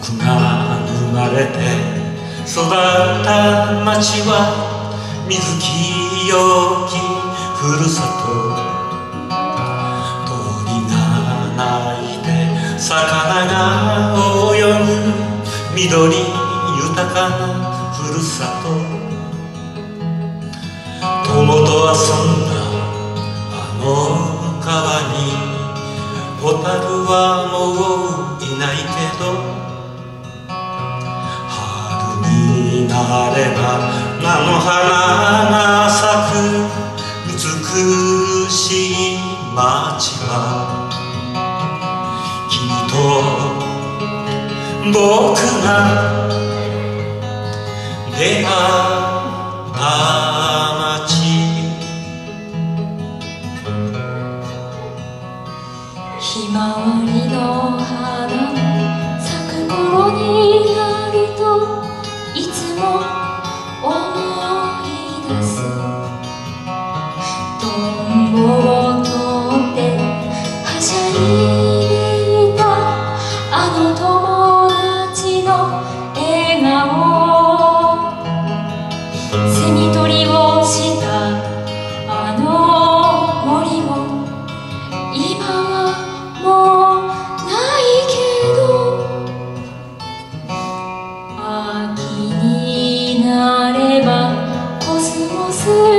僕が生まれて育った町は水清きふるさと。鳥が鳴いて魚が泳ぐ緑豊かなふるさと。友と遊んだあの川に蛍はもういないけどなれば菜の花が咲く。美しい街は君と僕が出会った。い to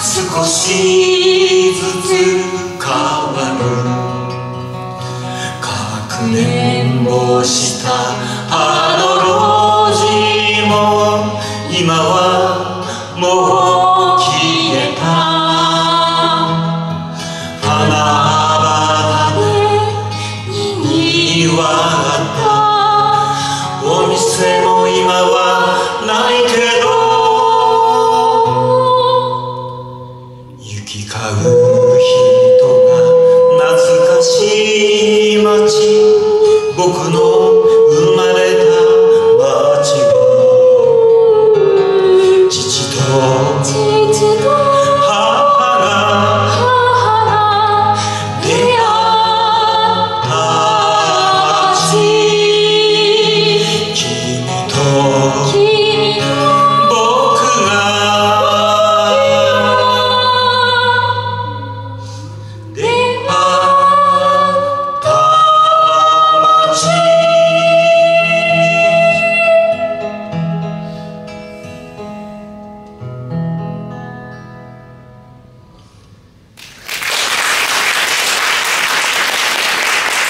少しずつ変わる。かくれんぼしたあの路地も今はもう消えた。花々でにぎわった。お店も今は情节多